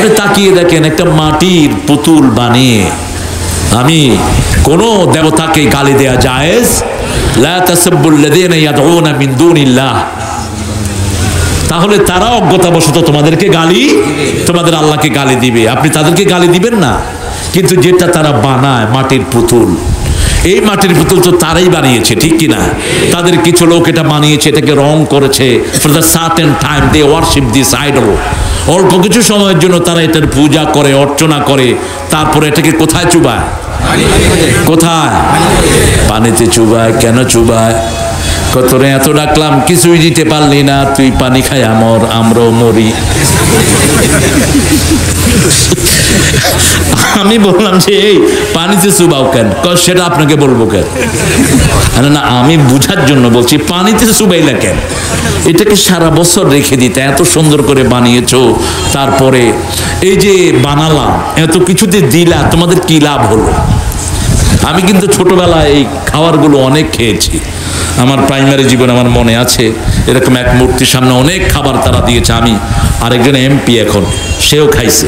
আপনি তাকিয়ে দেখেন একটা মাটির পুতুল বানিয়ে। আমি কোন দেবতাকে গালি দেয়া জায়েজ। তাহলে তারা অজ্ঞতাবশত তোমাদেরকে গালি, তোমাদের আল্লাহকে গালি দিবে। আপনি তাদেরকে গালি দিবেন না। কিন্তু যেটা তারা বানায়, মাটির পুতুল। এই মাটির পুতুল তো তারাই বানিয়েছে, ঠিক কি না তাদের কিছু লোক এটা বানিয়েছে, এটাকে রং করেছে for the certain time they worship this idol অল্প কিছু সময়ের জন্য তারা এটার পূজা করে, অর্চনা করে। তারপরে এটাকে কোথায় চুবায়? কোথায়? পানিতে চুবায়। কেন চুবায়? কতরে এত ডাকলাম, কিছুই দিতে পারলি না। তুই পানি খাই, আমর, আমরাও মরি। আমি বললাম যে, এই, পানিতে চুবাও কেন? সেটা আপনাকে বলব কেন? না, আমি বুঝার জন্য বলছি, পানিতে চুবাইলা কেন? এটাকে সারা বছর রেখে দিতে, এত সুন্দর করে বানিয়েছো। তারপরে এই যে বানালাম, এত কিছুতে দিলা, তোমাদের কি লাভ হলো? আমি কিন্তু ছোটবেলায় এই খাবারগুলো অনেক খেয়েছি। আমার প্রাইমারি জীবন আমার মনে আছে, এরকম এক মূর্তির সামনে অনেক খাবার তারা দিয়েছে, আমি আরেকজন এমপি এখন, সেও খাইছে।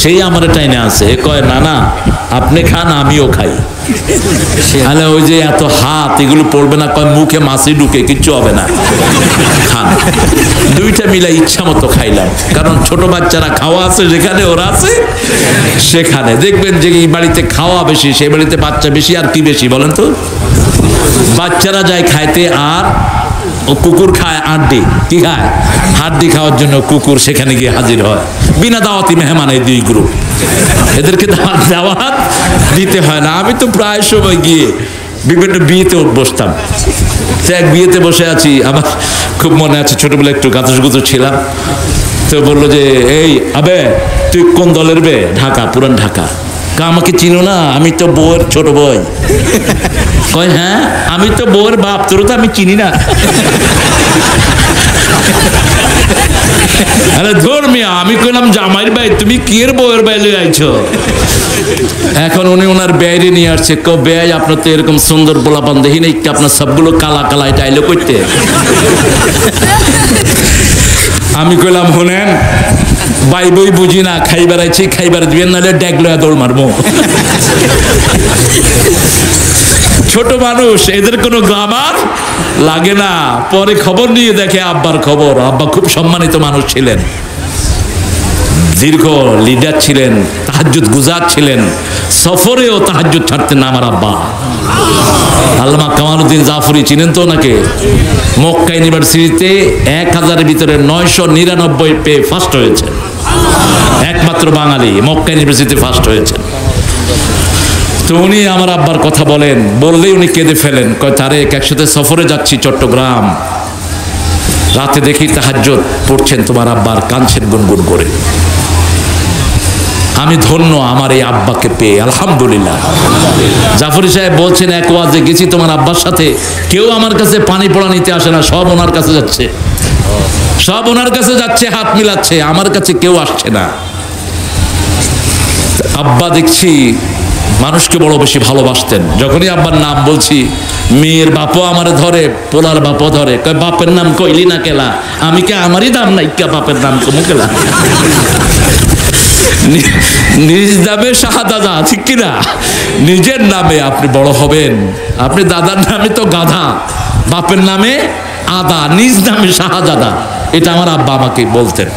সেই আমার টাইনে আছে। এ কয়, না না, আপনি খান, আমিও খাই। তাহলে ওই যে এত হাত, এগুলো পড়বে না, কয় মুখে মাছি ঢুকে, কিচ্ছু হবে না। খান। দুইটা মিলে ইচ্ছা মতো খাইলাম। কারণ ছোট বাচ্চারা খাওয়া আছে, যেখানে ওরা আছে, সেখানে। দেখবেন যে এই বাড়িতে খাওয়া বেশি সেই বাড়িতে বাচ্চা বেশি, আর কি বেশি, বলেন তো? বাচ্চারা যায় খাইতে, আর ও কুকুর খায় আড্ডি। কি খায়? হাড্ডি খাওয়ার জন্য কুকুর সেখানে গিয়ে হাজির হয়। বিনা দাওয়াতি মেহমান এই দুই গ্রুপ। এদেরকে দাওয়াত দিতে হয় না। আমি তো প্রায় সময় গিয়ে বিভিন্ন বিয়েতে বসতাম। এক বিয়েতে বসে আছি। আমার খুব মনে আছে, ছোটবেলায় একটু গাতস গুতস ছিলাম। তো বলল যে, এই, আবে, তুই কোন দলের বে? ঢাকা, পুরান ঢাকা। কা, আমাকে চিনো না? আমি তো বউয়ের ছোট বই। কয় হ্যাঁ? আমি তো বউয়ের বাপ তোর তো আমি চিনি না। আরে ধর মিয়া, আমি কইলাম জামাইর ভাই তুমি কি এর বউয়ের ভাই লই আইছো? এখন উনি ওনার ব্যয়রে নিয়ে আসছে, কো ব্যয় আপনার তো এরকম সুন্দর পোলাপান দেখি নাই কি আপনার সবগুলো কালা কালা, এটা আইলো করতে আমি কইলাম শুনেন বাই বই বুঝি না, খাইবার আইছি, খাইবার দিবেন, নাহলে ড্যাগ দৌড় মারবো। ছোট মানুষ, এদের কোনো গ্রামার লাগে না। পরে খবর নিয়ে দেখে আব্বার খবর। আব্বা খুব সম্মানিত মানুষ ছিলেন। দীর্ঘ লিডার ছিলেন, তাহাজ্জুদ গুজার ছিলেন। সফরেও তাহাজ্জুদ ছাড়তেন আমার আব্বা। আল্লামা কামালউদ্দিন জাফরি চিনেন তো ওনাকে? মক্কা ইউনিভার্সিটিতে এক হাজারের ভিতরে নয়শো নিরানব্বই পেয়ে ফার্স্ট হয়েছেন একমাত্র বাঙালি মক্কা ইউনিভার্সিটিতে ফার্স্ট হয়েছেন তো উনি আমার আব্বার কথা বলেন, বললেই উনি কেঁদে ফেলেন। কয় তারেক একসাথে সফরে যাচ্ছি চট্টগ্রাম। রাতে দেখি তাহাজ্জত পড়ছেন তোমার আব্বার, কাঁদছেন গুনগুন করে। আমি ধন্য আমার এই আব্বাকে পেয়ে, আলহামদুলিল্লাহ। জাফরি সাহেব বলছেন, এক ওয়াজে গেছি তোমার আব্বার সাথে। কেউ আমার কাছে পানি পড়া নিতে আসে না, সব ওনার কাছে যাচ্ছে। সব ওনার কাছে যাচ্ছে, হাত মিলাচ্ছে, আমার কাছে কেউ আসছে না। আব্বা দেখছি মানুষকে বড় বেশি ভালোবাসতেন। যখনই আব্বার নাম বলছি, মেয়ের বাপও আমার ধরে, পোলার বাপও ধরে। কয়, বাপের নাম কইলি না কেলা? আমি কে আমারই দাম নাই কে বাপের নাম কমু কেলা? নিজ নামে শাহাদাদা ঠিক কিনা নিজের নামে আপনি বড় হবেন। আপনি দাদার নামে তো গাধা, বাপের নামে আদা, নিজ নামে শাহাদাদা এটা আমার আব্বা আমাকে বলতেন।